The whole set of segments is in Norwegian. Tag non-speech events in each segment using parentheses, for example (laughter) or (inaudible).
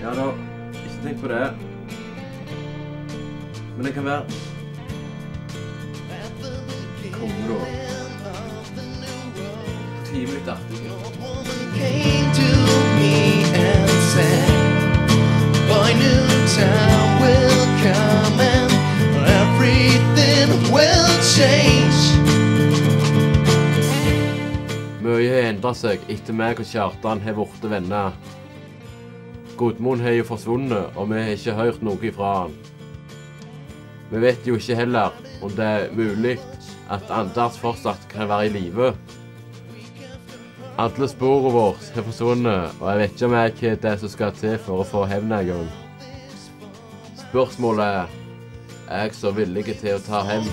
Ja da, ikke tenk på det. Men det kan være Konge, da. Ti minutter artig. came to me and said, Boy, new time will come and everything will change. Mye har endret seg etter meg og Kjartan har blitt venner. Gudmund har jo forsvunnet, og vi har ikke hørt noe ifra han. Vi vet jo ikke heller om det er mulig at Anders fortsatt kan være i live. Alle sporene våre har forsvunnet, og jeg vet ikke om jeg hva det som skal til for å få hevn en gang. Spørsmålet er er jeg så villig til å ta hevn.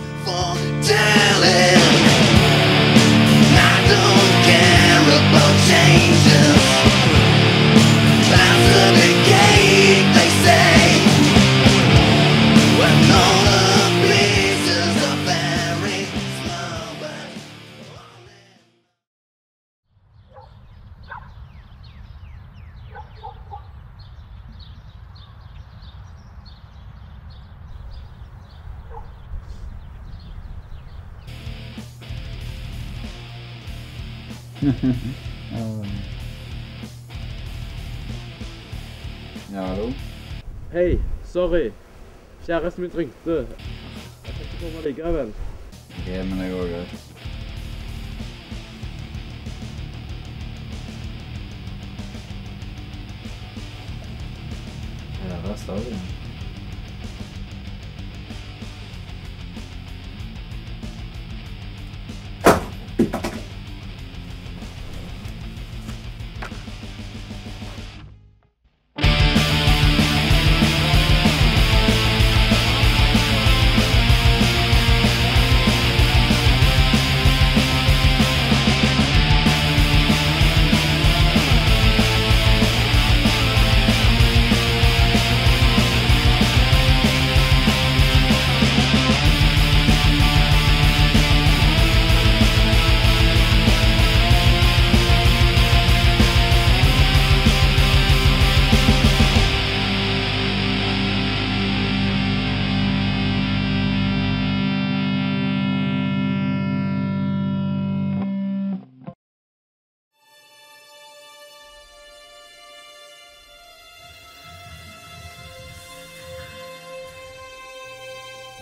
(laughs) Ja, hallo? Hei, sorry. Kjæresten min ringte. Jeg ikke komme likevel. Ok, men det går greit. Ja, der står vi.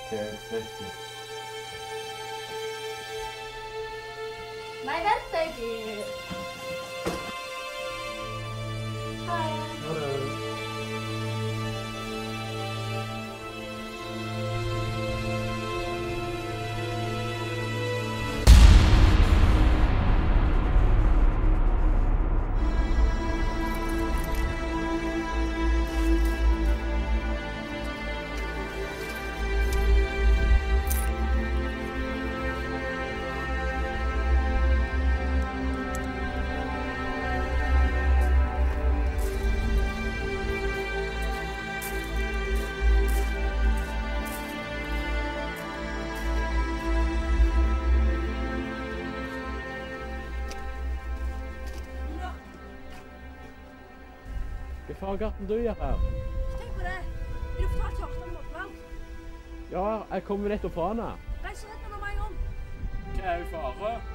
characteristic. My best idea. Hva faen garten du gjør her? Tenk på det. Er du fortalt Kjartan om oppland? Ja, jeg kommer nettopp fra henne. Reis og rett henne med en gang. Hva er i fare?